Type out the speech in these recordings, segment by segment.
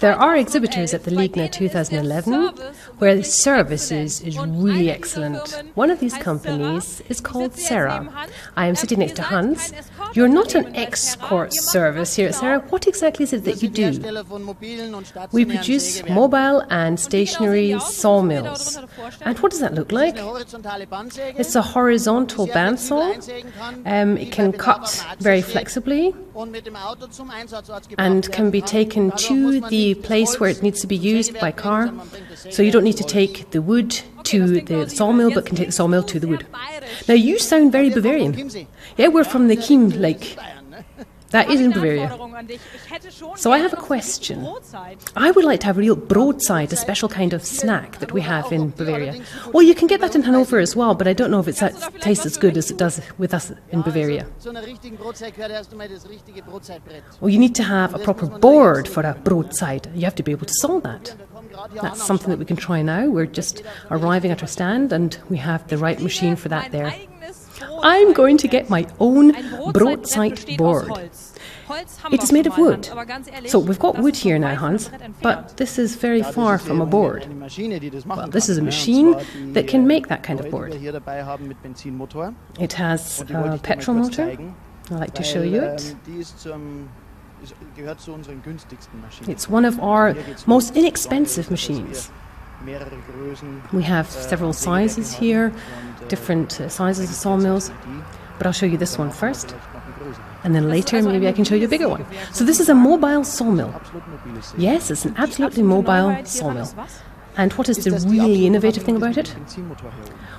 There are exhibitors at the Ligna 2011 where the services is really excellent. One of these companies is called Serra. I am sitting next to Hans. You're not an export service here at Serra. What exactly is it that you do? We produce mobile and stationary sawmills. And what does that look like? It's a horizontal bandsaw. Um, it can cut very flexibly and can be taken to the place where it needs to be used by car. So you don't need to take the wood to the sawmill, but can take the sawmill to the wood. Now you sound very Bavarian. Yeah, we're from the Chiemsee Lake. That is in Bavaria. So I have a question. I would like to have a real Brotzeit, a special kind of snack that we have in Bavaria. Well, you can get that in Hanover as well, but I don't know if it tastes as good as it does with us in Bavaria. Well, you need to have a proper board for a Brotzeit. You have to be able to saw that. That's something that we can try now. We're just arriving at our stand and we have the right machine for that there. I'm going to get my own Brotzeit board. It is made of wood. So we've got wood here now, Hans, but this is very far from a board. Well, this is a machine that can make that kind of board. It has a petrol motor. I'd like to show you it. It's one of our most inexpensive machines. We have several sizes here, different uh, sizes of sawmills, but I'll show you this one first. And then later, maybe I can show you a bigger one. So this is a mobile sawmill. Yes, it's an absolutely mobile sawmill. And what is the really innovative thing about it?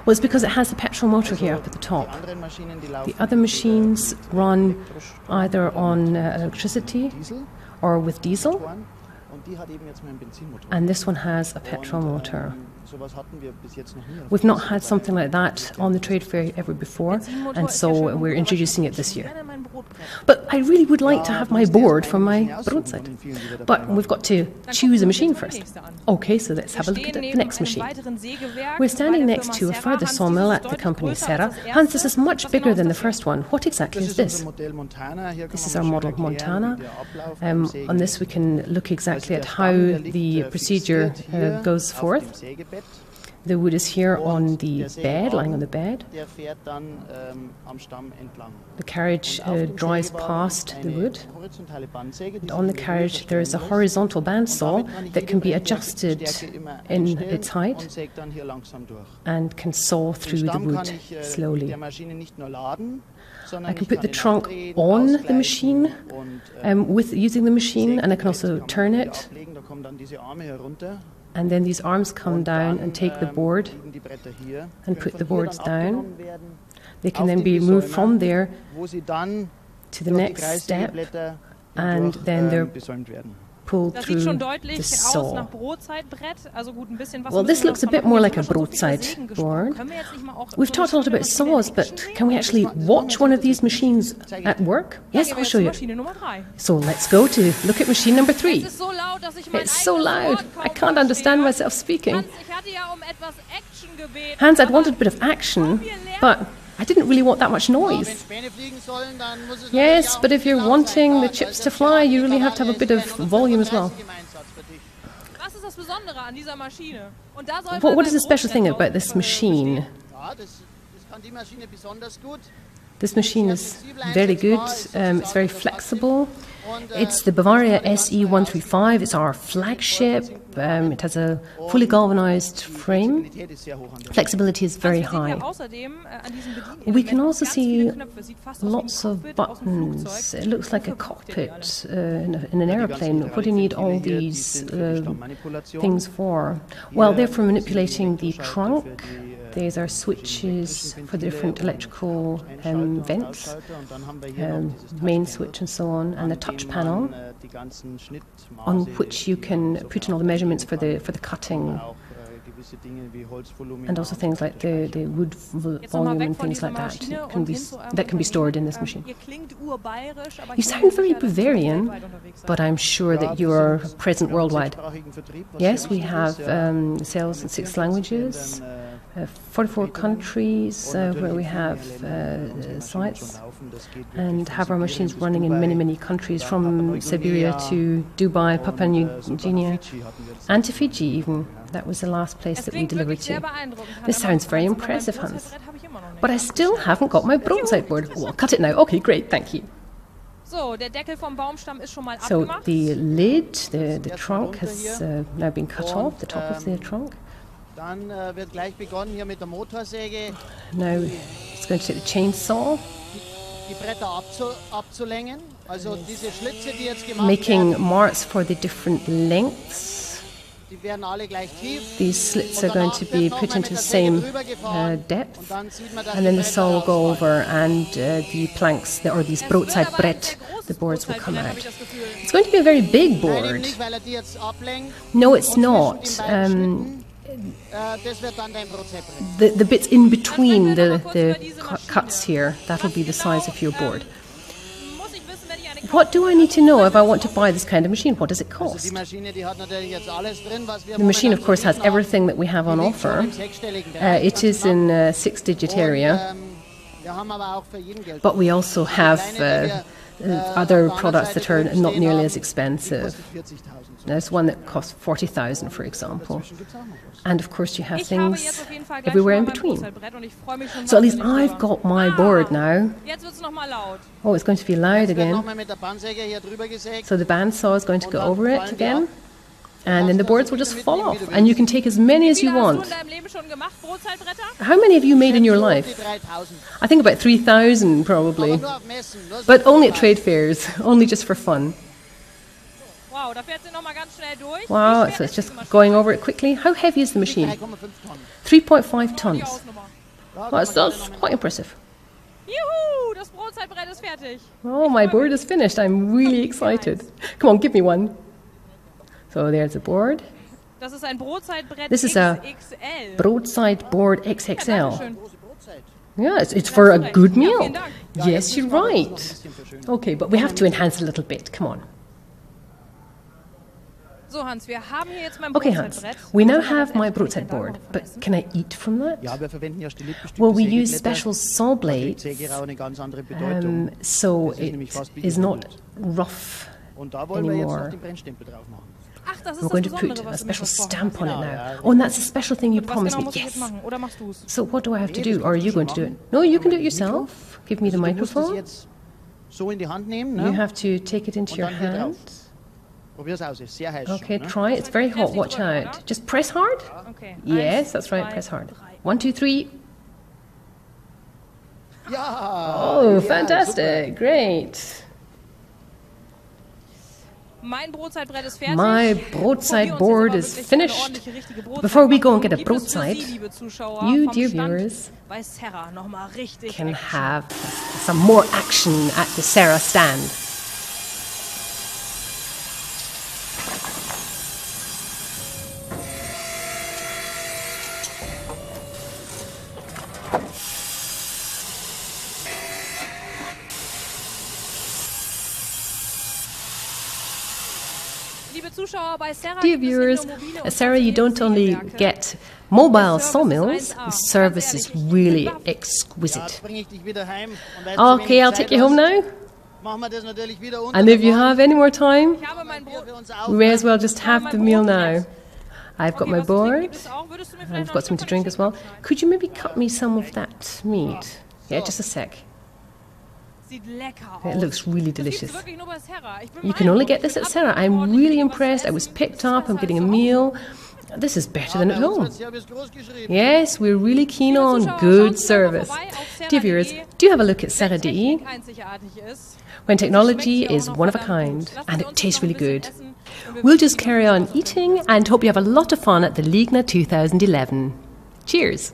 Well, it's because it has a petrol motor here up at the top. The other machines run either on uh, electricity or with diesel. And this one has a petrol motor. We've not had something like that on the trade fair ever before, and so we're introducing it this year. But I really would like to have my board for my Brotzeit. But we've got to choose a machine first. Okay, so let's have a look at the next machine. We're standing next to a further sawmill at the company Serra. Hans, this is much bigger than the first one. What exactly is this? This is our model Montana. Um, on this, we can look exactly at how the procedure uh, goes forth. The wood is here on the bed, lying on the bed. The carriage uh, drives past the wood. And on the carriage, there is a horizontal bandsaw that can be adjusted in its height and can saw through the wood slowly. I can put the trunk on the machine um, with using the machine, and I can also turn it and then these arms come down and take the board and put the boards down. They can then be moved from there to the next step, and then they're pulled through the saw. Well, this looks a bit more like a Brotzeit board. We've talked a lot about saws, but can we actually watch one of these machines at work? Yes, I'll show you. So let's go to look at machine number three. It's so loud, I can't understand myself speaking. Hans, I'd wanted a bit of action, but I didn't really want that much noise. Yes, but if you're wanting the chips to fly, you really have to have a bit of volume as well. What, what is the special thing about this machine? This machine is very good, um, it's very flexible. It's the Bavaria SE135. It's our flagship. Um, it has a fully galvanized frame. Flexibility is very high. We can also see lots of buttons. It looks like a cockpit uh, in, a, in, an airplane. What do you need all these uh, things for? Well, they're for manipulating the trunk these are switches for the different electrical um, vents, um, main switch and so on, and a touch panel on which you can put in all the measurements for the for the cutting and also things like the, the wood volume and things like that can be, that can be stored in this machine. You sound very Bavarian, but I'm sure that you are present worldwide. Yes, we have um, sales in six languages. Uh, 44 countries uh, where we have uh, sites and have our machines running in many, many countries from Siberia to Dubai, Papua New Guinea, and to Fiji even. That was the last place that we delivered to. This sounds very impressive, Hans. Brotzeitbrett habe ich immer noch nicht. But I still haven't got my Brotzeit board. Well, I'll cut it now. Okay, great, thank you. So, der Deckel vom Baumstamm ist schon mal So abgemacht. the lid, the, the trunk has uh, now been cut off, the top of the trunk. Dann äh, wird gleich begonnen hier mit der Motorsäge Now it's going to take the chainsaw, die Bretter abzu abzulängen. Also diese Schlitze, die jetzt gemacht making werden, marks for the different lengths. die werden alle gleich tief. These slits are going to be put into the same uh, depth. Und dann sieht man, dass And then the saw will go over and uh, the planks, the, or these Brotzeit aber ein brett, the boards will come out. ich das Gefühl. It's going to be a very big board. nicht, weil er die jetzt ablenkt. No, it's not. Um, The, the bits in between the, the cuts here, that'll be the size of your board. What do I need to know if I want to buy this kind of machine? What does it cost? The machine, of course, has everything that we have on offer. Uh, it is in a area, auch für jeden Geld. but we also have uh, uh, other auf der anderen products that are not nearly as expensive. There's one that costs 40,000, for example. Dazwischen gibt's auch noch was. And of course, you have Ich habe jetzt things auf jeden Fall gleich everywhere in schon mal mein between. Brotzeitbrett und ich freue mich schon So at least I've got my Ah, board now. Jetzt wird es nochmal laut. Oh, it's going to be loud again. nochmal mit der Bandsäge hier drüber gesägt. So the bandsaw is going to go over it again. And then the boards will just fall off. And you can take as many as you viele hast du want. in deinem Leben schon gemacht, Brotzeitbretter? How many have you made in your life? I think about 3,000 probably. nur auf Messen. Nur so But only at trade fairs, only just for fun. Wow, da fährt sie nochmal ganz schnell durch. Wow, Wie schwer so it's just going over it quickly. How heavy is the machine? 3,5 Tonnen. 3.5 Die tons. Well, that's, that's quite impressive. Juhu, das Brotzeitbrett ist fertig. Oh, my board is finished. I'm really excited. Come on, give me one. So there's the board. Das ist ein Brotzeitbrett This is a XXL. Brotzeit board XXL. Dankeschön. Yeah, it's, it's for a good meal. vielen Dank. Ja, Yes, you're müssen wir aber das noch ein right. Okay, but we have to enhance a little bit. Come on. So, Hans, wir haben hier jetzt mein Okay, Hans. We now Was haben wir have my jetzt Brotzeit board, but can I eat from that? Ja, wir verwenden ja stilitbestimmte Well, we use special saw Da blades, Sägerau eine ganz andere Bedeutung. um, so Das ist nämlich it fast wie is not rough. Und da wollen wir jetzt anymore. We're das going to put a was du mir special stamp on it now. Oh, and that's a special thing you promised me. muss ich jetzt Yes. machen? Oder machst du's? So what do I have to do? Or are you going to do it? No, you can do it yourself. Give me the Also du musst es microphone. jetzt so in die Hand nehmen. You have to take it into your dann hand. Probier's aus, ist sehr heiß Okay, try it. It's very hot. Watch out. Just press hard. Yes, that's right. Press hard. drei. One, two, three. Ja! Oh, fantastic. Great. My Bevor wir Brotzeit uns board is finished. eine ordentliche, richtige Brotzeit Before we go and get a gibt es für Brotzeit, Sie, you, dear viewers, bei noch mal can have some more action at the Serra stand. Dear viewers, nicht nur mobile at Serra, you don't only get mobile sawmills, the service is really bin baff. Ja, exquisite. jetzt bringe ich dich wieder heim. Und weil du zu Okay, I'll take you home now. Machen wir das natürlich wieder unter And if you have any more time, Ich habe mein Bier Brot. für uns we may as well just have the meal now. I've got my was zu trinken board. gibt es auch? Würdest du mir vielleicht I've got something to drink as well. Could you maybe cut me some of that meat? Yeah, just a sec. Sieht lecker aus. It looks really delicious. wirklich nur bei Serra. Ich bin You can only get this at bin Serra. I'm really impressed. I was was picked up. I'm getting a meal. This is better than at home. wird's ja bis groß geschrieben. Yes, we're really keen on good Sie doch mal service. vorbei auf Dear viewers, do have a look at Wenn Serra.de Technik einzigartig ist, when technology is one of a kind and it tastes really good. essen und wir We'll just carry on eating and hope you have a lot of fun at the Ligna 2011. Cheers!